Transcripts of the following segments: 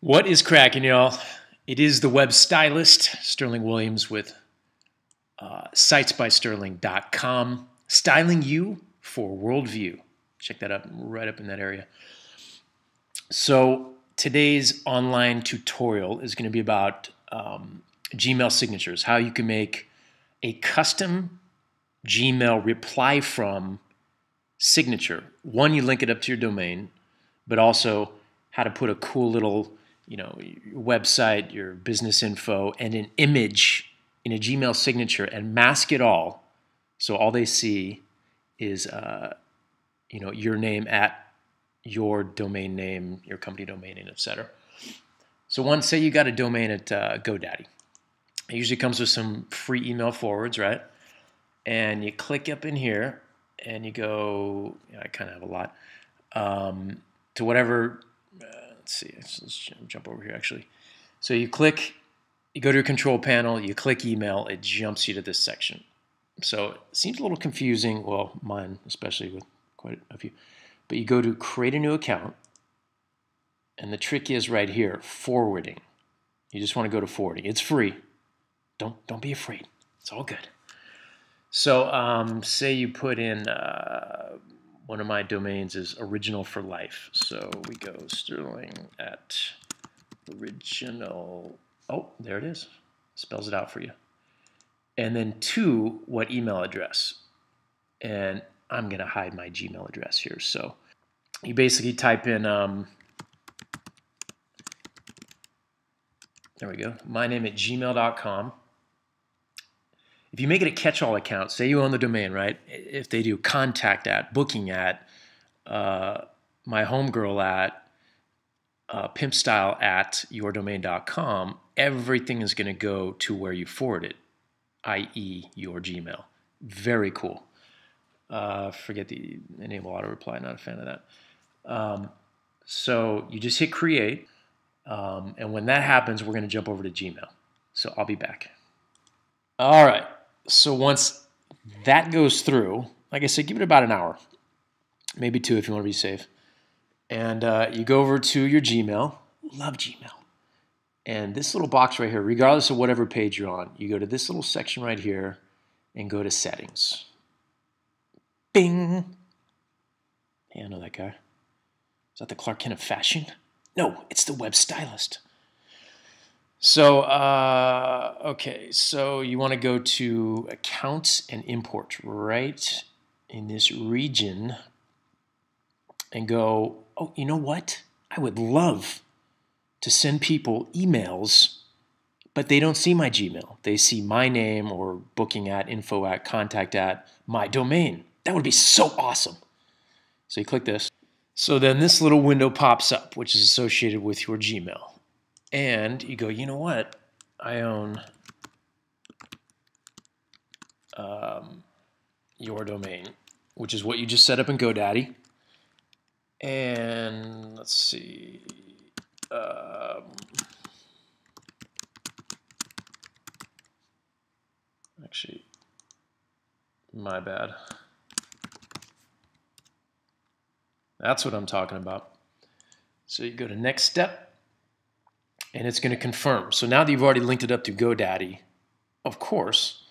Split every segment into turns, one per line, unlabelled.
What is cracking, y'all? It is the web stylist, Sterling Williams, with uh, sitesbysterling.com, styling you for worldview. Check that out right up in that area. So, today's online tutorial is going to be about um, Gmail signatures, how you can make a custom Gmail reply from signature. One, you link it up to your domain, but also how to put a cool little, you know, your website, your business info, and an image in a Gmail signature and mask it all, so all they see is, uh, you know, your name at your domain name, your company domain name, etc. So one, say you got a domain at uh, GoDaddy. It usually comes with some free email forwards, right? And you click up in here and you go, I kind of have a lot, um, to whatever, uh, let's see, let's, let's jump over here actually. So you click, you go to your control panel, you click email, it jumps you to this section. So it seems a little confusing, well, mine especially with quite a few. But you go to create a new account, and the trick is right here, forwarding. You just want to go to forwarding. It's free. Don't don't be afraid. It's all good. So um, say you put in uh, one of my domains is original for life. So we go Sterling at original. Oh, there it is. Spells it out for you. And then two, what email address? And I'm going to hide my Gmail address here. So you basically type in, um, there we go, my name at gmail.com. If you make it a catch-all account, say you own the domain, right? If they do contact at, booking at, uh, my homegirl at, uh, pimpstyle at yourdomain.com, everything is going to go to where you forward it, i.e. your Gmail. Very cool. Uh, forget the enable auto reply, not a fan of that. Um, so you just hit create. Um, and when that happens, we're going to jump over to Gmail. So I'll be back. All right. So once that goes through, like I said, give it about an hour, maybe two if you want to be safe. And uh, you go over to your Gmail. Love Gmail. And this little box right here, regardless of whatever page you're on, you go to this little section right here and go to settings. Bing. Hey, I know that guy. Is that the Clark Kent of fashion? No, it's the web stylist. So, uh, okay, so you want to go to accounts and import right in this region and go, oh, you know what? I would love to send people emails, but they don't see my Gmail. They see my name or booking at, info at, contact at, my domain. That would be so awesome. So you click this. So then this little window pops up, which is associated with your Gmail. And you go, you know what? I own um, your domain, which is what you just set up in GoDaddy. And let's see. Um, actually, my bad. That's what I'm talking about. So you go to next step, and it's going to confirm. So now that you've already linked it up to GoDaddy, of course,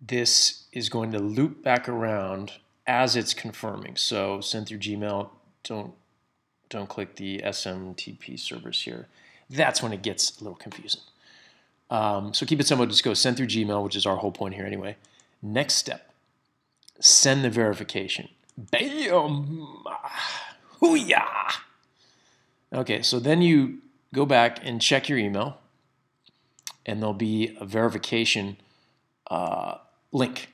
this is going to loop back around as it's confirming. So send through Gmail, don't don't click the SMTP servers here. That's when it gets a little confusing. Um, so keep it simple. Just go send through Gmail, which is our whole point here anyway. Next step, send the verification. Bam! Hoo-yah! Okay, so then you go back and check your email, and there'll be a verification uh, link.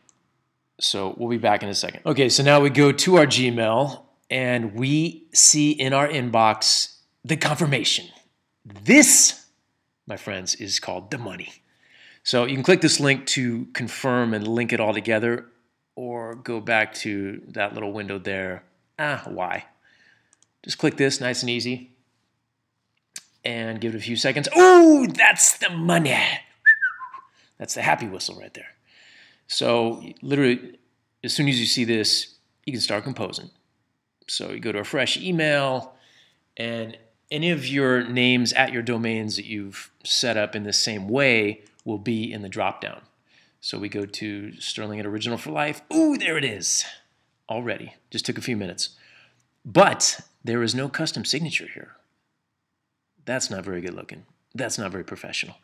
So we'll be back in a second. Okay, so now we go to our Gmail, and we see in our inbox the confirmation. This, my friends, is called the money. So you can click this link to confirm and link it all together or go back to that little window there. Ah, why? Just click this, nice and easy, and give it a few seconds. Oh, that's the money. That's the happy whistle right there. So literally, as soon as you see this, you can start composing. So you go to a fresh email, and any of your names at your domains that you've set up in the same way will be in the dropdown. So we go to Sterling at Original for Life. Ooh, there it is already. Just took a few minutes. But there is no custom signature here. That's not very good looking. That's not very professional.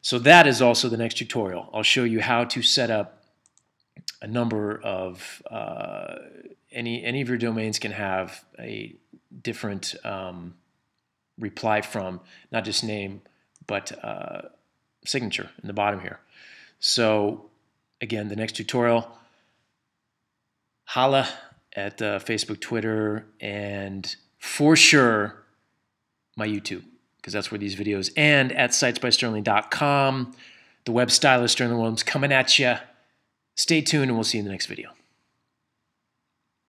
So that is also the next tutorial. I'll show you how to set up a number of, uh, any, any of your domains can have a different um, reply from, not just name, but uh, signature in the bottom here. So again, the next tutorial, holla at uh, Facebook, Twitter, and for sure my YouTube, because that's where these videos, and at sitesbysterling.com. The web stylist Sterling Williams coming at you. Stay tuned, and we'll see you in the next video.